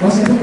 Você